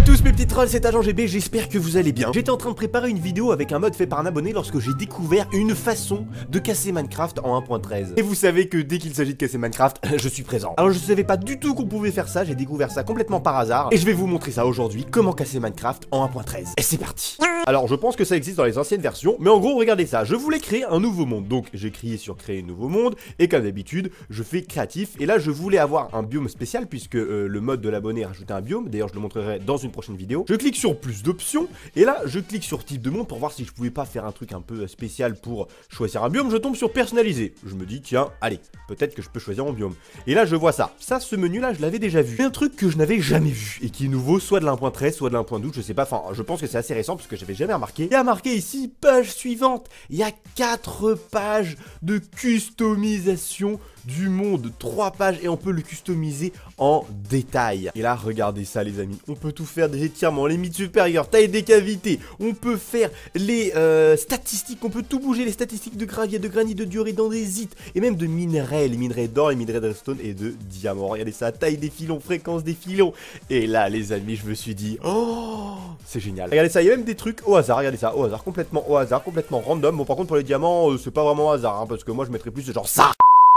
à tous mes petits trolls, c'est Agent GB, j'espère que vous allez bien. J'étais en train de préparer une vidéo avec un mode fait par un abonné lorsque j'ai découvert une façon de casser Minecraft en 1.13. Et vous savez que dès qu'il s'agit de casser Minecraft, je suis présent. Alors je savais pas du tout qu'on pouvait faire ça, j'ai découvert ça complètement par hasard. Et je vais vous montrer ça aujourd'hui, comment casser Minecraft en 1.13. Et c'est parti Alors je pense que ça existe dans les anciennes versions, mais en gros regardez ça, je voulais créer un nouveau monde. Donc j'ai crié sur créer un nouveau monde, et comme d'habitude, je fais créatif. Et là je voulais avoir un biome spécial, puisque euh, le mode de l'abonné rajoutait un biome. D'ailleurs je le montrerai dans une prochaine vidéo. Je clique sur plus d'options et là je clique sur type de monde pour voir si je pouvais pas faire un truc un peu spécial pour choisir un biome. Je tombe sur personnaliser. Je me dis tiens, allez, peut-être que je peux choisir mon biome. Et là je vois ça. Ça, ce menu là, je l'avais déjà vu. Un truc que je n'avais jamais vu et qui est nouveau, soit de l'1.13, soit de l'1.12, je sais pas. Enfin, je pense que c'est assez récent parce que j'avais jamais remarqué. Il y a marqué ici page suivante. Il y a 4 pages de customisation du monde, 3 pages et on peut le customiser en détail. Et là, regardez ça les amis, on peut tout faire des étirements, les mythes supérieurs, taille des cavités, on peut faire les euh, statistiques, on peut tout bouger, les statistiques de gravier, de granit, de diorite, d'andésite et même de minerais, les minerais d'or, les minerais de redstone et de diamants. Regardez ça, taille des filons, fréquence des filons. Et là les amis, je me suis dit, oh, c'est génial. Regardez ça, il y a même des trucs au hasard, regardez ça, au hasard, complètement au hasard, complètement random. Bon par contre pour les diamants, euh, c'est pas vraiment au hasard, hein, parce que moi je mettrais plus genre ça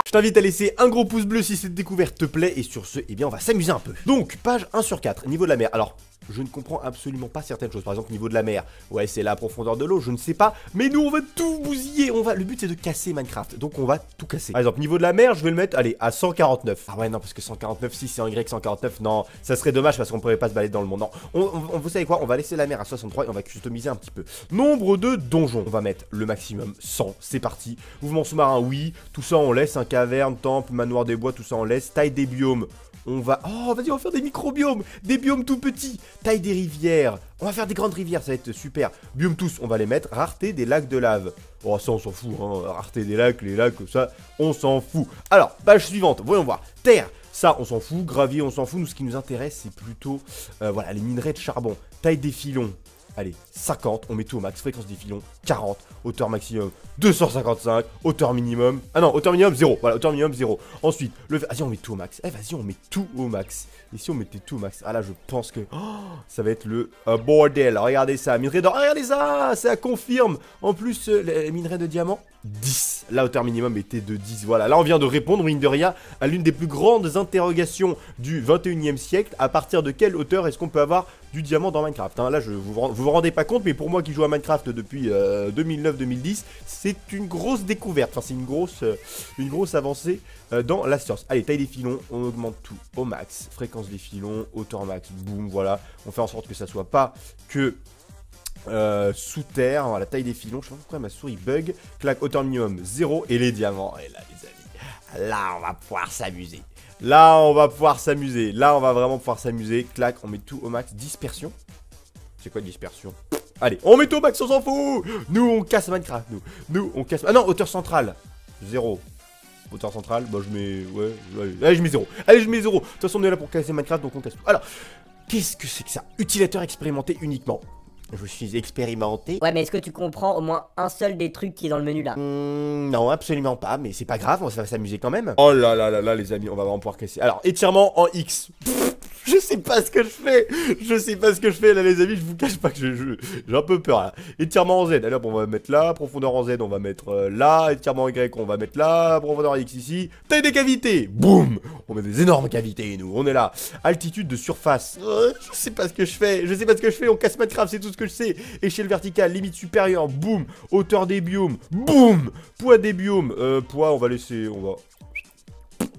je t'invite à laisser un gros pouce bleu si cette découverte te plaît et sur ce, eh bien on va s'amuser un peu. Donc, page 1 sur 4, niveau de la mer. Alors, je ne comprends absolument pas certaines choses. Par exemple, niveau de la mer, ouais, c'est la profondeur de l'eau, je ne sais pas. Mais nous, on va tout bousiller. On va... Le but, c'est de casser Minecraft. Donc, on va tout casser. Par exemple, niveau de la mer, je vais le mettre, allez, à 149. Ah ouais, non, parce que 149, si c'est en Y 149, non, ça serait dommage parce qu'on pourrait pas se balader dans le monde. Non, on, vous savez quoi? On va laisser la mer à 63 et on va customiser un petit peu. Nombre de donjons. On va mettre le maximum 100. C'est parti. Mouvement sous-marin, oui. Tout ça, on laisse. Un caverne, temple, manoir des bois, tout ça, on laisse. Taille des biomes on va... Oh, vas-y, on va faire des microbiomes Des biomes tout petits Taille des rivières On va faire des grandes rivières, ça va être super Biomes tous, on va les mettre. Rareté des lacs de lave. Oh, ça, on s'en fout, hein. Rareté des lacs, les lacs, ça, on s'en fout. Alors, page suivante, voyons voir. Terre ça, on s'en fout. Gravier, on s'en fout. Nous, ce qui nous intéresse, c'est plutôt euh, voilà, les minerais de charbon. Taille des filons. Allez, 50, on met tout au max. Fréquence des filons, 40. Hauteur maximum, 255. Hauteur minimum. Ah non, hauteur minimum, 0. Voilà, hauteur minimum, 0. Ensuite, le. Vas-y, on met tout au max. Eh, vas-y, on met tout au max. Et si on mettait tout au max? Ah là, je pense que. Oh, ça va être le euh, bordel. Regardez ça. Minerai d'or. Regardez ça Ça confirme. En plus, euh, les minerais de diamant, 10. La hauteur minimum était de 10. Voilà, là on vient de répondre, mine de rien, à l'une des plus grandes interrogations du 21 e siècle. À partir de quelle hauteur est-ce qu'on peut avoir du diamant dans Minecraft hein? Là, je vous, vous rendez pas compte, mais pour moi qui joue à Minecraft depuis 2009-2010, euh, c'est une grosse découverte. Enfin, c'est une grosse, euh, une grosse avancée euh, dans la science. Allez, taille des filons, on augmente tout au max. Fréquence des filons, hauteur max, boum, voilà. On fait en sorte que ça soit pas que sous terre, la taille des filons, je sais pas pourquoi ma souris bug, clac, hauteur minimum 0 et les diamants, et là les amis, là on va pouvoir s'amuser. Là on va pouvoir s'amuser, là on va vraiment pouvoir s'amuser, clac, on met tout au max, dispersion. C'est quoi dispersion? Allez, on met tout au max, on s'en fout! Nous on casse Minecraft, nous, nous on casse, ah non, hauteur centrale, 0 hauteur centrale, bah je mets, ouais, allez je mets 0, allez je mets 0, de toute façon on est là pour casser Minecraft donc on casse tout. Alors, qu'est-ce que c'est que ça? Utilisateur expérimenté uniquement. Je suis expérimenté. Ouais, mais est-ce que tu comprends au moins un seul des trucs qui est dans le menu là? Mmh, Non, absolument pas, mais c'est pas grave, on va s'amuser quand même. Oh là là là là, les amis, on va vraiment pouvoir casser. Alors, étirement en X. je sais pas ce que je fais. Je sais pas ce que je fais là, les amis. Je vous cache pas que je, j'ai un peu peur. Là. Étirement en Z. Alors, on va mettre là. Profondeur en Z, on va mettre euh, là. Étirement en Y, on va mettre là. Profondeur en X ici. Taille des cavités. Boum. On met des énormes cavités, nous. On est là. Altitude de surface. Euh, je sais pas ce que je fais. Je sais pas ce que je fais. On casse Minecraft, c'est tout ce que je sais. Échelle verticale, limite supérieure. Boum. Hauteur des biomes. Boum. Poids des biomes. Euh, poids, on va laisser. On va.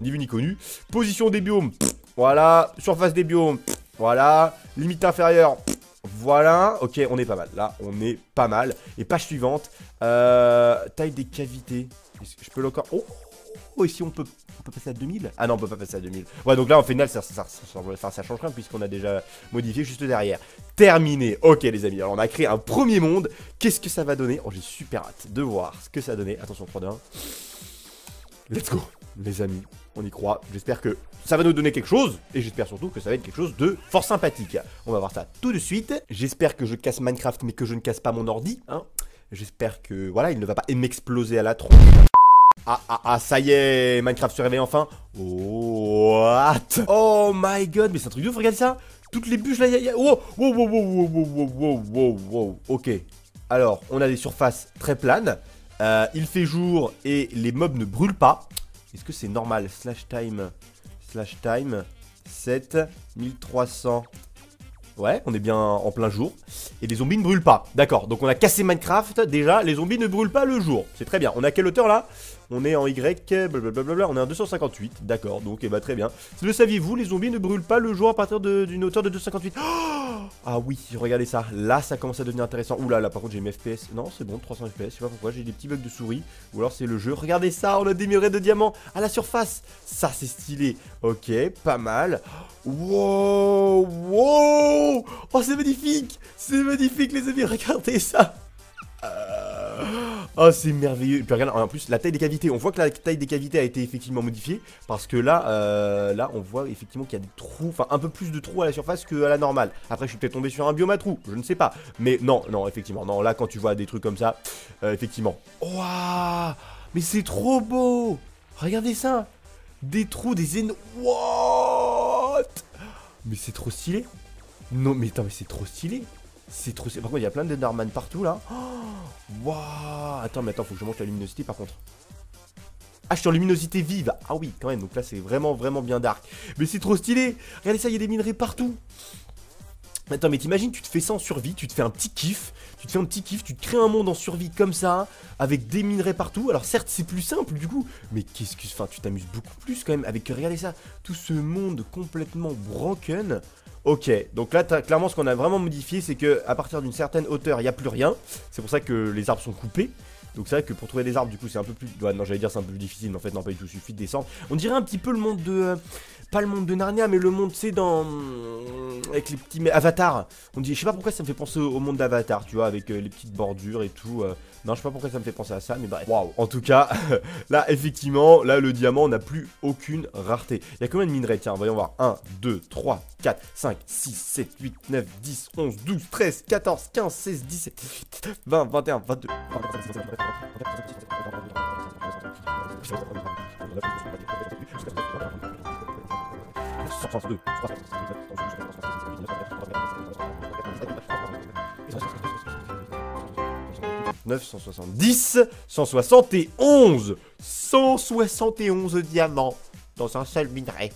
Ni vu ni connu. Position des biomes. Voilà, surface des biomes. Voilà, limite inférieure. Voilà, ok, on est pas mal. Là, on est pas mal. Et page suivante, euh, taille des cavités. Je peux encore... Oh, ici on peut, on passer à 2000 Ah non, on peut pas passer à 2000. Ouais, donc là, en final, ça, ça, ça, change rien puisqu'on a déjà modifié juste derrière. Terminé. Ok, les amis. Alors, on a créé un premier monde. Qu'est-ce que ça va donner? Oh, j'ai super hâte de voir ce que ça a donné. Attention, 3, 2, 1. Let's go les amis. On y croit. J'espère que ça va nous donner quelque chose. Et j'espère surtout que ça va être quelque chose de fort sympathique. On va voir ça tout de suite. J'espère que je casse Minecraft, mais que je ne casse pas mon ordi. Hein. J'espère que, voilà, il ne va pas m'exploser à la tronche. Ah, ah, ah, ça y est, Minecraft se réveille enfin. What? Oh my god, mais c'est un truc de ouf, regardez ça Toutes les bûches là, y a, y a... Oh, wow, wow, wow, wow, wow, wow, wow, wow, ok. Alors, on a des surfaces très planes. Euh, il fait jour et les mobs ne brûlent pas. Est-ce que c'est normal Slash time, slash time, 7, 1300. Ouais, on est bien en plein jour. Et les zombies ne brûlent pas. D'accord, donc on a cassé Minecraft. Déjà, les zombies ne brûlent pas le jour. C'est très bien. On a quelle hauteur là? On est en Y, blablabla. On est en 258. D'accord, donc eh bah, très bien. Le saviez-vous, les zombies ne brûlent pas le jour à partir d'une hauteur de 258. ah oui, regardez ça. Là, ça commence à devenir intéressant. Ouh là, par contre, j'ai mes FPS. Non, c'est bon, 300 FPS. Je sais pas pourquoi. J'ai des petits bugs de souris. Ou alors c'est le jeu. Regardez ça, on a des minerais de diamants à la surface. Ça, c'est stylé. Ok, pas mal. Wow, wow Oh, c'est magnifique C'est magnifique, les amis, regardez ça Oh, c'est merveilleux. Et puis regarde, en plus, la taille des cavités. On voit que la taille des cavités a été effectivement modifiée. Parce que là, euh, là, on voit effectivement qu'il y a des trous. Enfin, un peu plus de trous à la surface qu'à la normale. Après, je suis peut-être tombé sur un trous. Je ne sais pas. Mais non, non, effectivement. Non, là, quand tu vois des trucs comme ça, euh, effectivement. Waouh Mais c'est trop beau Regardez ça Des trous, des énormes... What? Mais c'est trop stylé non, mais attends, mais c'est trop stylé. C'est trop. Par contre, il y a plein d'Enderman partout là. Waouh Attends, mais attends, faut que je monte la luminosité par contre. Ah, je suis en luminosité vive. Ah oui, quand même. Donc là, c'est vraiment, vraiment bien dark. Mais c'est trop stylé. Regardez ça, il y a des minerais partout. Attends, mais t'imagines, tu te fais ça en survie, tu te fais un petit kiff, tu te fais un petit kiff, tu te crées un monde en survie comme ça, avec des minerais partout. Alors certes, c'est plus simple du coup, mais qu'est-ce que... Enfin, tu t'amuses beaucoup plus quand même avec, regardez ça, tout ce monde complètement broken. Ok, donc là, clairement, ce qu'on a vraiment modifié, c'est que à partir d'une certaine hauteur, il n'y a plus rien. C'est pour ça que les arbres sont coupés. Donc c'est vrai que pour trouver des arbres, du coup, c'est un peu plus... non, j'allais dire c'est un peu plus difficile, mais en fait, non, pas du tout, suffit de descendre. On dirait un petit peu le monde de... Pas le monde de Narnia, mais le monde, c'est dans... Avec les petits... Avatar. On dit, je sais pas pourquoi ça me fait penser au monde d'Avatar, tu vois, avec euh, les petites bordures et tout. Euh. Non, je sais pas pourquoi ça me fait penser à ça, mais bref. Waouh. En tout cas, là, effectivement, là, le diamant n'a plus aucune rareté. Il y a combien de minerais? Tiens, voyons voir. 1, 2, 3, 4, 5, 6, 7, 8, 9, 10, 11, 12, 13, 14, 15, 16, 17, 18, 20, 21, 22, 970, 171 171 diamants dans un seul minerai.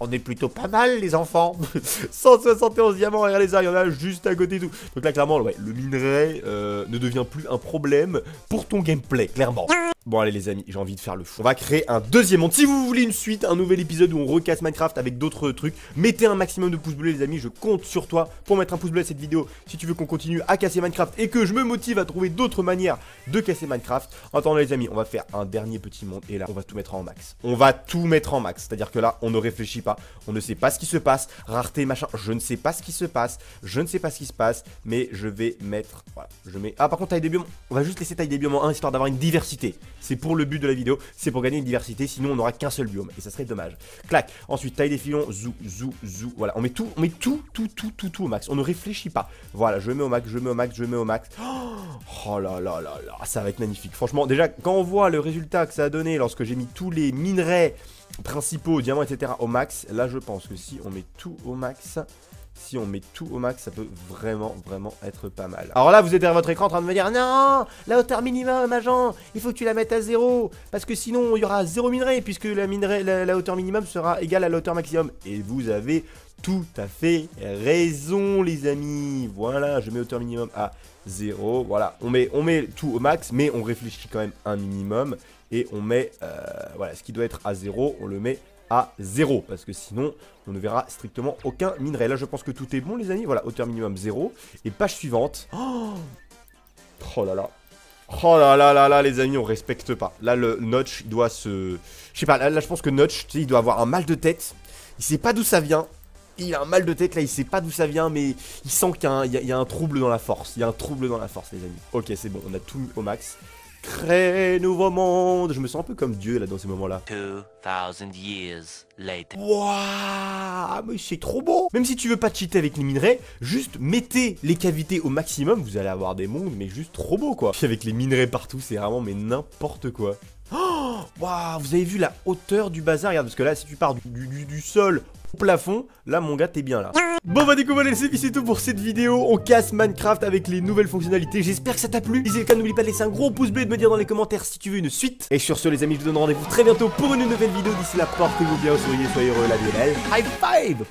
On est plutôt pas mal les enfants 171 diamants, regardez ça, il y en a juste à côté tout. Donc là clairement, le minerai euh, ne devient plus un problème pour ton gameplay, clairement. Bon allez les amis, j'ai envie de faire le fou. On va créer un deuxième monde. Si vous voulez une suite, un nouvel épisode où on recasse Minecraft avec d'autres trucs, mettez un maximum de pouces bleus les amis, je compte sur toi pour mettre un pouce bleu à cette vidéo si tu veux qu'on continue à casser Minecraft et que je me motive à trouver d'autres manières de casser Minecraft. En les amis, on va faire un dernier petit monde et là on va tout mettre en max. On va tout mettre en max, c'est-à-dire que là on ne réfléchit on ne sait pas ce qui se passe, rareté machin, je ne sais pas ce qui se passe, je ne sais pas ce qui se passe, mais je vais mettre, voilà, je mets... Ah par contre taille des biomes, on va juste laisser taille des biomes en 1 histoire d'avoir une diversité. C'est pour le but de la vidéo, c'est pour gagner une diversité, sinon on n'aura qu'un seul biome, et ça serait dommage. Clac, ensuite taille des filons, zou, zou, zou, voilà, on met tout, on met tout, tout, tout, tout, tout au max, on ne réfléchit pas. Voilà, je mets au max, je mets au max, je mets au max. Oh là là là là, ça va être magnifique. Franchement, déjà, quand on voit le résultat que ça a donné lorsque j'ai mis tous les minerais principaux, diamants, etc. au max, là je pense que si on met tout au max, si on met tout au max, ça peut vraiment, vraiment être pas mal. Alors là, vous êtes derrière votre écran en train de me dire Non, la hauteur minimum, agent, il faut que tu la mettes à zéro, parce que sinon, il y aura zéro minerai, puisque la, la, hauteur minimum sera égale à la hauteur maximum. Et vous avez tout à fait raison, les amis. Voilà, je mets hauteur minimum à zéro. Voilà, on met, on met tout au max, mais on réfléchit quand même un minimum. Et on met, euh, voilà, ce qui doit être à zéro, on le met à 0 parce que sinon on ne verra strictement aucun minerai. Là je pense que tout est bon les amis, voilà, hauteur minimum 0 et page suivante. Oh, là là. Oh là là là là les amis on respecte pas. Là le Notch il doit se... Je sais pas, là, je pense que Notch tu sais, il doit avoir un mal de tête. Il sait pas d'où ça vient. Il a un mal de tête là, il sait pas d'où ça vient mais il sent qu'il y, a un trouble dans la force. Il y a un trouble dans la force les amis. Ok c'est bon, on a tout mis au max. Créer nouveau monde. Je me sens un peu comme Dieu là dans ces moments-là. 2000 years later. Waouh, mais c'est trop beau. Même si tu veux pas cheater avec les minerais, juste mettez les cavités au maximum, vous allez avoir des mondes mais juste trop beau quoi. Puis avec les minerais partout, c'est vraiment mais n'importe quoi. Oh Waouh, vous avez vu la hauteur du bazar? Regarde, parce que là, si tu pars du, sol au plafond, là, mon gars, t'es bien là. Bon, bah, du coup, voilà, les amis, c'est tout pour cette vidéo. On casse Minecraft avec les nouvelles fonctionnalités. J'espère que ça t'a plu. Si c'est le cas, n'oublie pas de laisser un gros pouce bleu et de me dire dans les commentaires si tu veux une suite. Et sur ce, les amis, je vous donne rendez-vous très bientôt pour une nouvelle vidéo. D'ici là, portez-vous bien, soyez, soyez heureux, la vie. High five